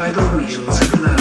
vital reasons of love.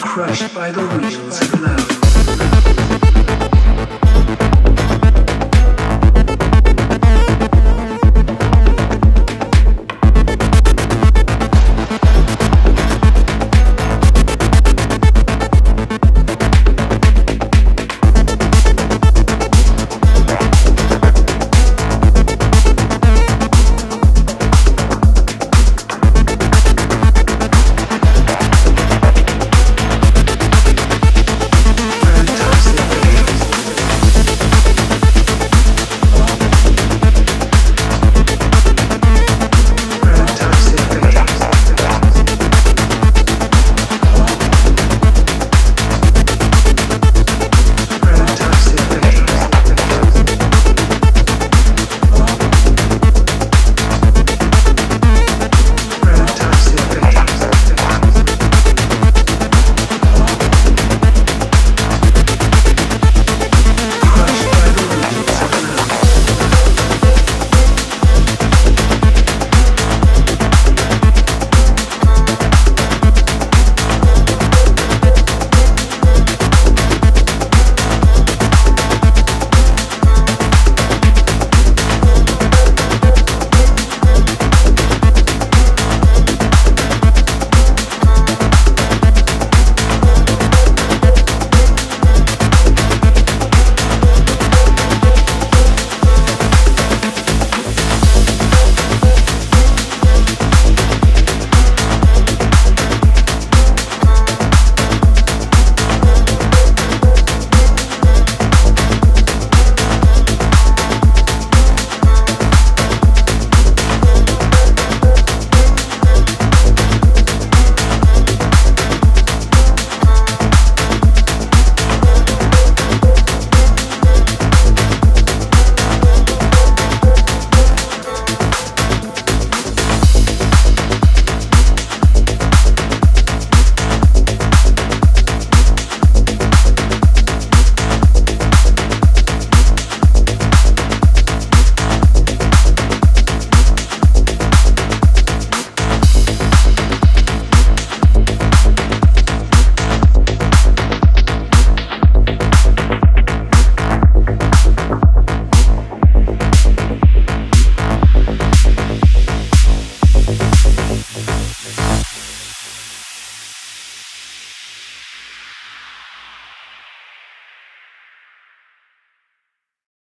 crushed by the wheels of love.